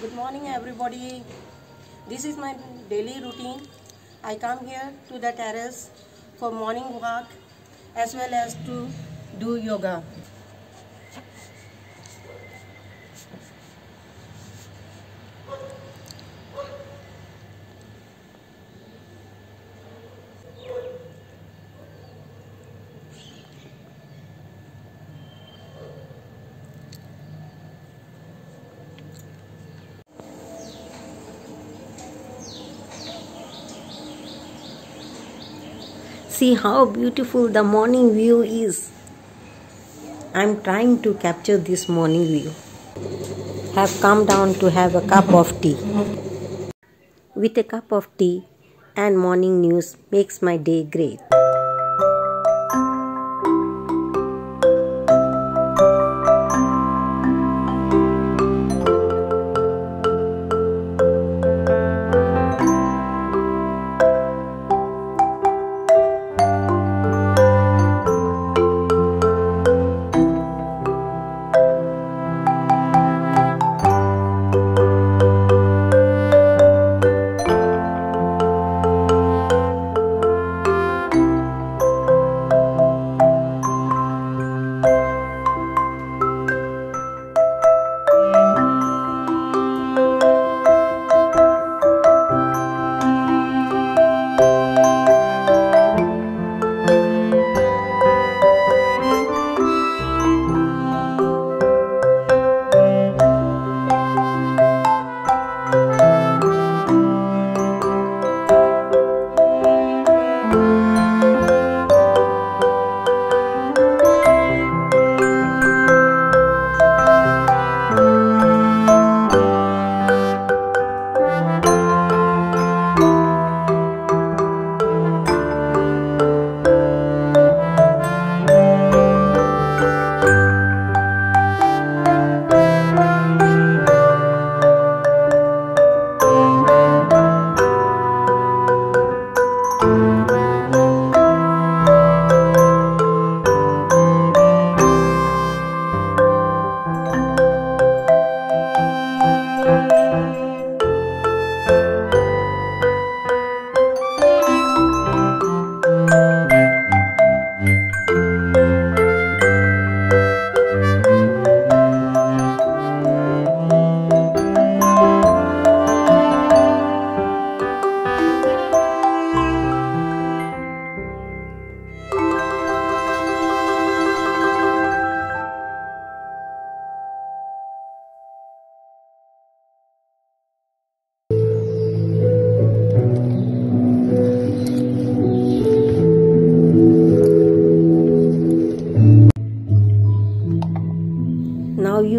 Good morning, everybody. This is my daily routine. I come here to the terrace for morning walk as well as to do yoga. See how beautiful the morning view is. I'm trying to capture this morning view. Have come down to have a cup of tea. With a cup of tea and morning news makes my day great.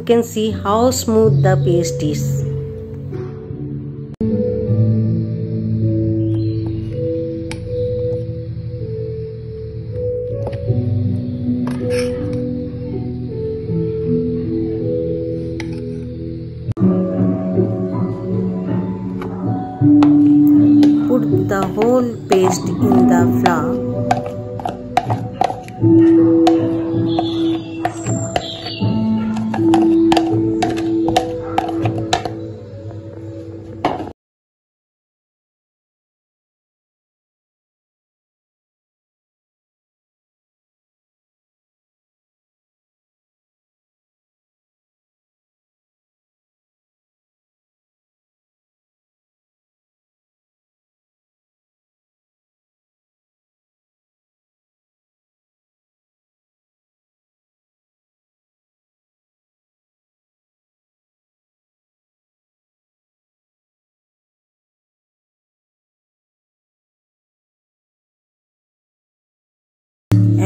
Can see how smooth the paste is. Put the whole paste in the flour.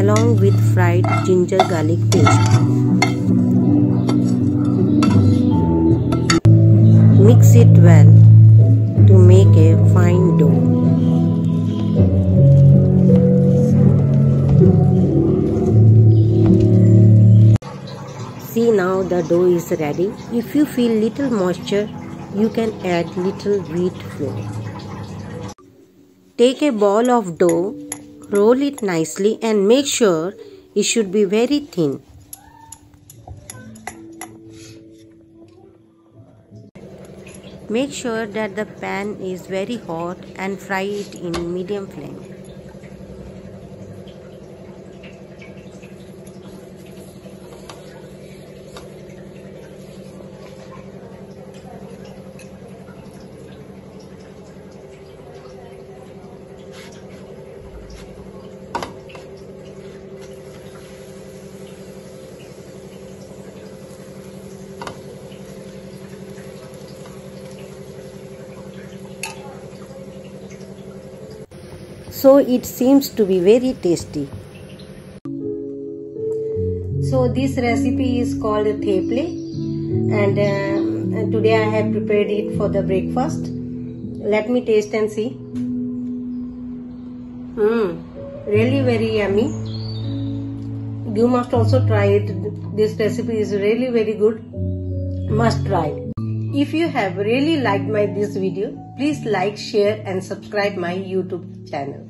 Along with fried ginger garlic paste. Mix it well to make a fine dough. See now the dough is ready. If you feel little moisture, you can add little wheat flour. Take a ball of dough, roll it nicely and make sure it should be very thin. Make sure that the pan is very hot and fry it in medium flame. So it seems to be very tasty. So this recipe is called theple and uh, today i have prepared it for the breakfast. Let me taste and see. Hmm really very yummy. You must also try it. This recipe is really very good. Must try if you have really liked my this video, please like, share and subscribe my YouTube channel.